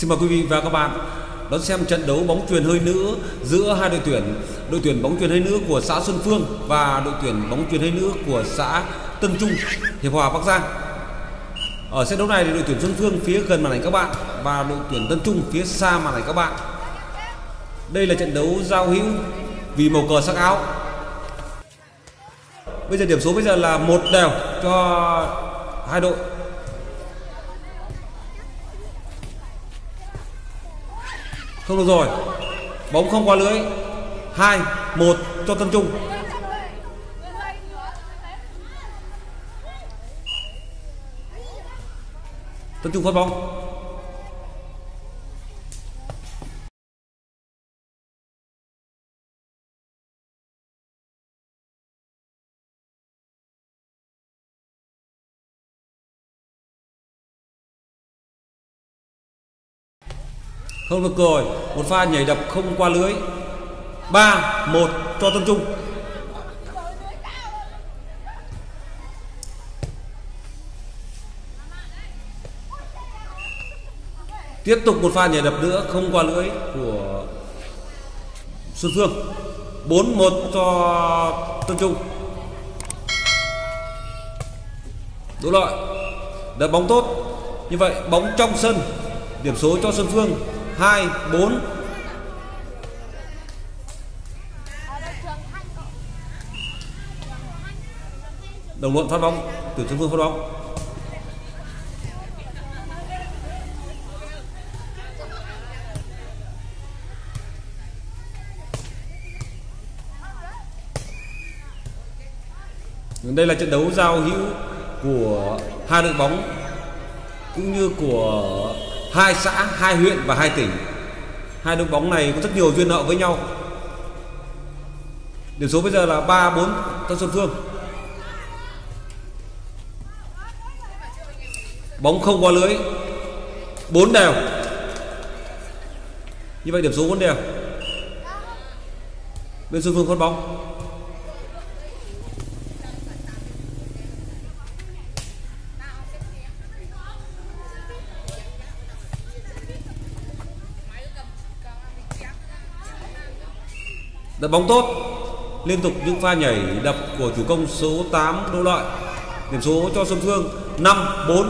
Xin mời quý vị và các bạn đón xem trận đấu bóng truyền hơi nữ giữa hai đội tuyển đội tuyển bóng truyền hơi nữ của xã Xuân Phương và đội tuyển bóng truyền hơi nữ của xã Tân Trung, Hiệp Hòa Bắc Giang. Ở trận đấu này thì đội tuyển Xuân Phương phía gần màn ảnh các bạn và đội tuyển Tân Trung phía xa màn ảnh các bạn. Đây là trận đấu giao hữu vì màu cờ sắc áo. Bây giờ điểm số bây giờ là một đều cho hai đội. Không được rồi. Bóng không qua lưới. Hai, một, cho Tân Trung. Tân Trung phát bóng. Không được rồi, một pha nhảy đập không qua lưới. Ba, một, cho Tân Trung. Tiếp tục một pha nhảy đập nữa không qua lưới của Xuân Phương. 4-1 cho Tân Trung. Đỗ Lợi đập bóng tốt. Như vậy, bóng trong sân. Điểm số cho Xuân Phương. 2 4 Đồng luận phát bóng, Tuyển Xuân Phương phát bóng. Đây là trận đấu giao hữu của hai đội bóng, cũng như của hai xã, hai huyện và hai tỉnh. Hai đội bóng này có rất nhiều duyên nợ với nhau. Điểm số bây giờ là 3-4 Tân Xuân Phương. Bóng không qua lưới. 4 đều. Như vậy điểm số 4 đều. Bên Xuân Phương phát bóng. Bóng tốt. Liên tục những pha nhảy đập của chủ công số 8 Đỗ Lợi. Điểm số cho Xuân Phương 5-4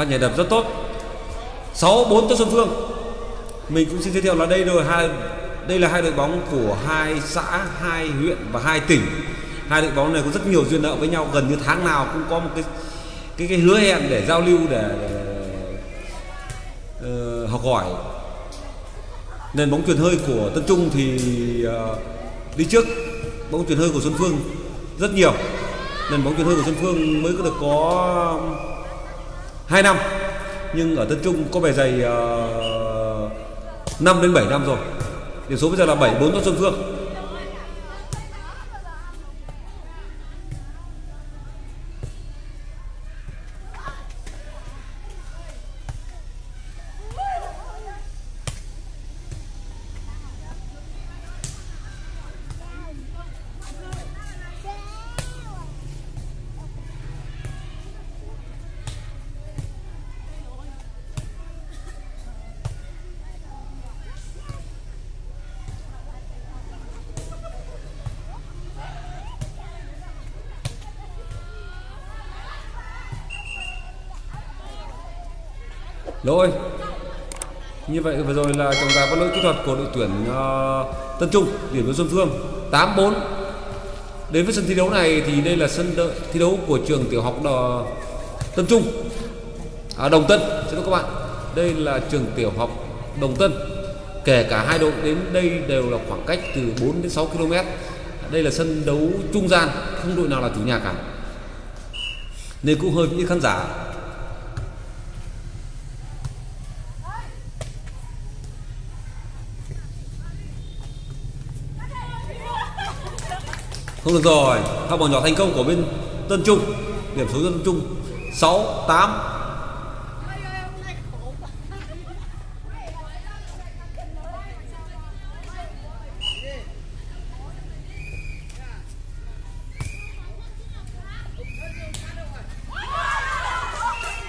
pha nhảy đập rất tốt. 6-4 Tô Xuân Phương. Mình cũng xin giới thiệu là đây rồi hai đây là hai đội bóng của hai xã hai huyện và hai tỉnh. Hai đội bóng này có rất nhiều duyên nợ với nhau gần như tháng nào cũng có một cái cái, cái hứa hẹn để giao lưu để, để uh, học hỏi. Nền bóng truyền hơi của Tân Trung thì uh, đi trước. Bóng truyền hơi của Xuân Phương rất nhiều. Nền bóng truyền hơi của Xuân Phương mới có được có 2 năm. Nhưng ở Tân Trung có bề dày ờ, uh, 5 đến 7 năm rồi. Điểm số bây giờ là 7 4 cho Xuân Phương. Lỗi. Như vậy vừa rồi là trọng tài có lỗi kỹ thuật của đội tuyển uh, Tân Trung điểm với Xuân Phương 8-4 đến với sân thi đấu này thì đây là sân đợi, thi đấu của trường tiểu học đò Tân Trung. À, Đồng Tân. Xin lỗi các bạn. Đây là trường tiểu học Đồng Tân. Kể cả hai đội đến đây đều là khoảng cách từ 4 đến 6 km đây là sân đấu trung gian không đội nào là chủ nhà cả. Nên cũng hơi những khán giả không được rồi. Pha bóng nhỏ thành công của bên Tân Trung. Điểm số Tân Trung 6 8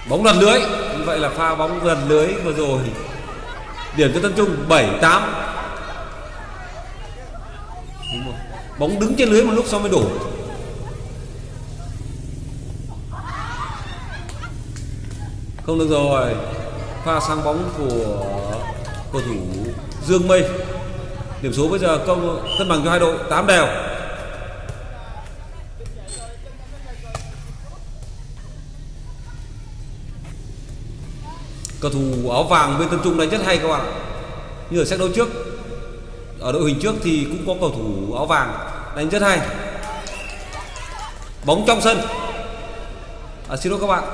bóng lần lưới. Như vậy là pha bóng lật lưới vừa rồi. Điểm cho Tân Trung 7 8 bóng đứng trên lưới một lúc sau mới đổ. Không được rồi. Pha sang bóng của cầu thủ Dương Mây. Điểm số bây giờ công cân bằng cho hai đội 8 đều. Cầu thủ áo vàng bên Tân Trung đánh rất hay các bạn như ở xét đấu trước, ở đội hình trước thì cũng có cầu thủ áo vàng đánh rất hay. Bóng trong sân. À, xin lỗi các bạn.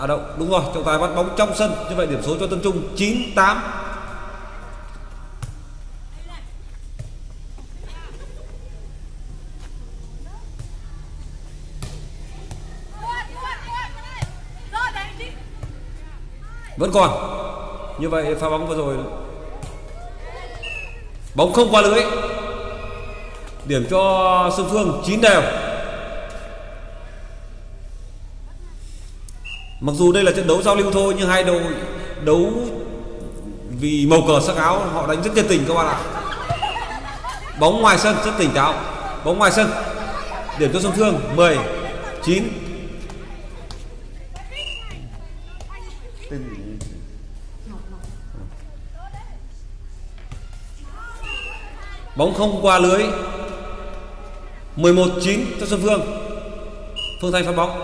À đâu đúng rồi trọng tài bắt bóng trong sân. Như vậy điểm số cho Tân Trung 9 8 vẫn còn. Như vậy pha bóng vừa rồi. Bóng không qua lưới điểm cho Sơn Phương 9 đều. Mặc dù đây là trận đấu giao lưu thôi, nhưng hai đội đấu vì màu cờ sắc áo, họ đánh rất nhiệt tình các bạn ạ. Bóng ngoài sân rất tỉnh táo. Bóng ngoài sân. Điểm cho Sơn Phương 10 9 bóng không qua lưới. 11 9 cho Xuân Phương. Phương Thanh phát bóng.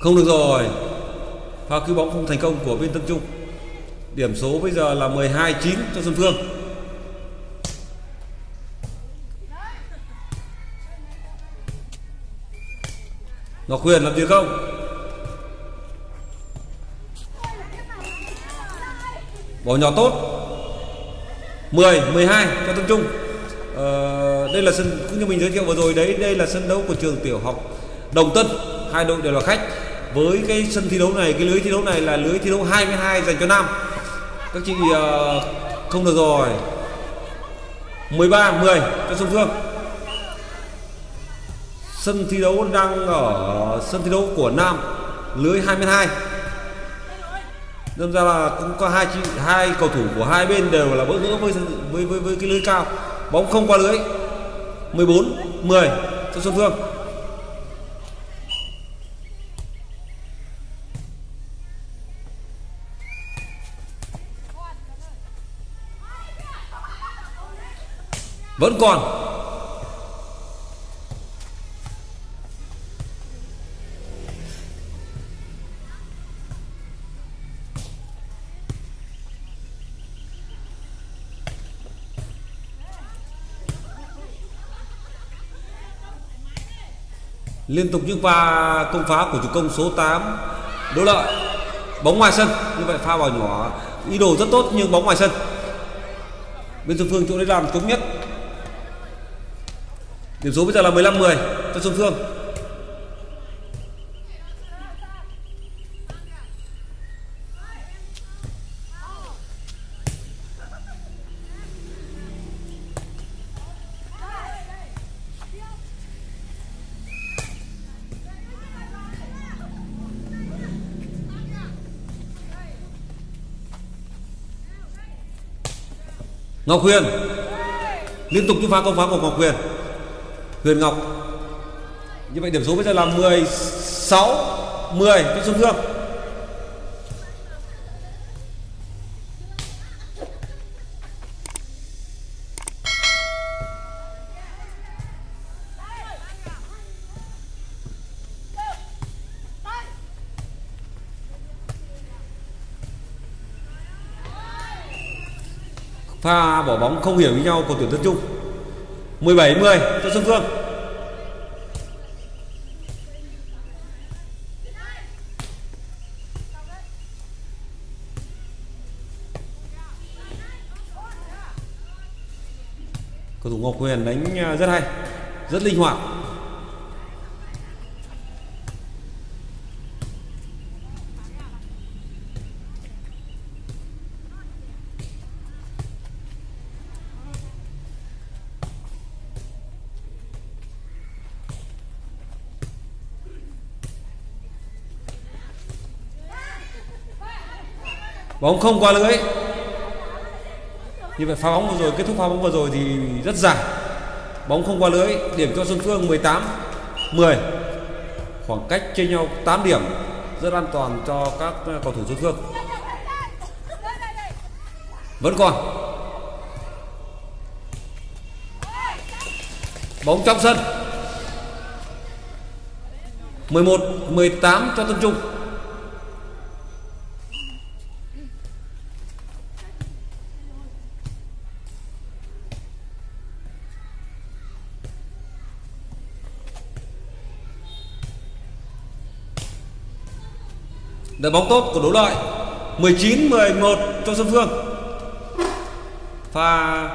Không được rồi. Pha cứu bóng không thành công của bên Tân Trung. Điểm số bây giờ là 12 9 cho Xuân Phương. Ngọc Huyền làm gì không? Bỏ nhỏ tốt. 10 12 cho Tân Trung. Ờ, đây là sân cũng như mình giới thiệu vừa rồi đấy đây là sân đấu của trường tiểu học Đồng Tân. Hai đội đều là khách. Với cái sân thi đấu này cái lưới thi đấu này là lưới thi đấu 22 dành cho nam. Các chị uh, không được rồi. 13 10 cho Xuân Phương. Sân thi đấu đang ở sân thi đấu của nam lưới 22 đâm ra là cũng có hai chị hai cầu thủ của hai bên đều là bỡ ngỡ với với với, với cái lưới cao. Bóng không qua lưới. 14 10 cho Xuân Phương. Vẫn còn. Liên tục những pha công phá của chủ công số 8 Đỗ Lợi, bóng ngoài sân. Như vậy pha vào nhỏ, ý đồ rất tốt nhưng bóng ngoài sân. Bên Xuân Phương chỗ đấy làm tốt nhất. Điểm số bây giờ là 15 10 cho Xuân Phương. Ngọc Huyền. Liên tục những pha công phá của Ngọc Huyền. Huyền Ngọc. Như vậy điểm số bây giờ là 16 10 cho Xuân Phương pha bỏ bóng không hiểu với nhau của tuyển Tân Trung. 17 10 cho Xuân Phương. Cầu thủ Ngọc Huyền đánh à, rất hay, rất linh hoạt. Bóng không qua lưới như vậy pha bóng vừa rồi, kết thúc pha bóng vừa rồi thì rất dài. Bóng không qua lưới điểm cho Xuân Phương 18 10 khoảng cách chênh nhau 8 điểm, rất an toàn cho các cầu thủ Xuân Phương. Vẫn còn. Bóng trong sân. 11 18 cho Tân Trung. Đội bóng tốt của đối loại. 19 11 cho sân Phương. Pha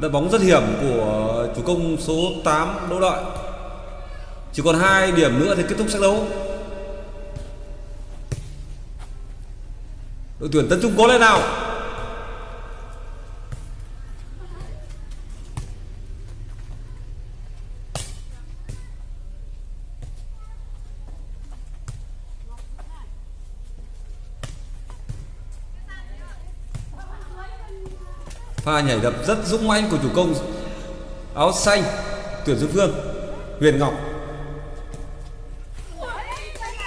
đội bóng rất hiểm của chủ công số 8 Đỗ loại. Chỉ còn hai điểm nữa thì kết thúc trận đấu. Đội tuyển Tấn Trung cố lên nào? Pha nhảy đập rất dũng mãnh của chủ công áo xanh tuyển dương phương, huyền ngọc.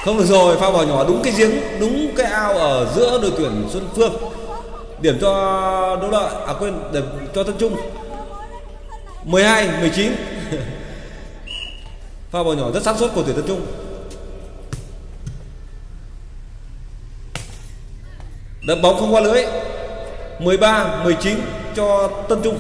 Không được rồi, pha vào nhỏ đúng cái giếng, đúng cái ao ở giữa đội tuyển xuân phương. Điểm cho đỗ lợi à quên, điểm cho tân trung. 12 19 pha bò nhỏ rất sáng suốt của tuyển tân trung. Đập bóng không qua lưới. 13 19 cho Tân Trung.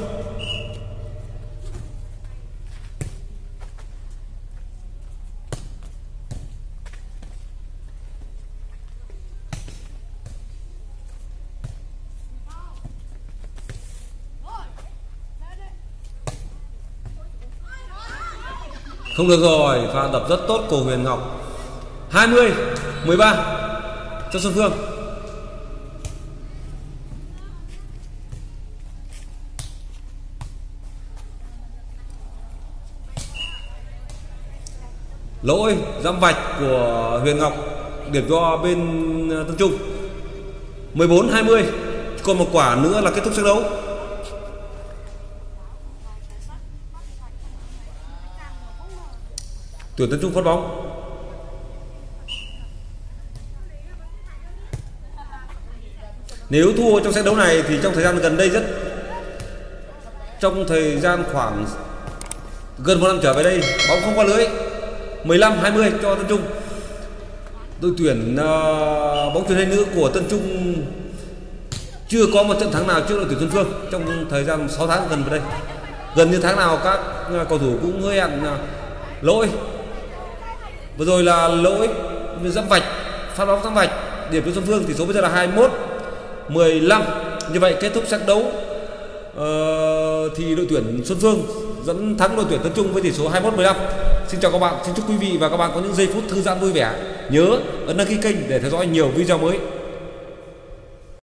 Không được rồi, pha đập rất tốt của Huyền Ngọc 20 13 cho Xuân Phương. Lỗi dăm vạch của Huyền Ngọc, điểm cho bên ờ, Tân Trung. 14 20 còn một quả nữa là kết thúc trận đấu. Tuyển Tân Trung phát bóng. Nếu thua trong trận đấu này thì trong thời gian gần đây rất trong thời gian khoảng gần một năm trở về đây, bóng không qua lưới. 15 20 cho Tân Trung. Đội tuyển uh, bóng chuyền hay nữ của Tân Trung chưa có một trận thắng nào trước đội tuyển Xuân Phương trong thời gian 6 tháng gần đây. Gần như tháng nào các ờ, cầu thủ cũng hơi ăn uh, lỗi. Vừa rồi là lỗi dẫm vạch phát bóng dẫm vạch điểm cho Xuân Phương tỷ số bây giờ là 21 15 như vậy kết thúc trận đấu uh, thì đội tuyển Xuân Phương dẫn thắng đội tuyển Tân Trung với tỷ số 21-15. Xin chào các bạn, xin chúc quý vị và các bạn có những giây phút thư giãn vui vẻ. Nhớ ấn đăng ký kênh để theo dõi nhiều video mới.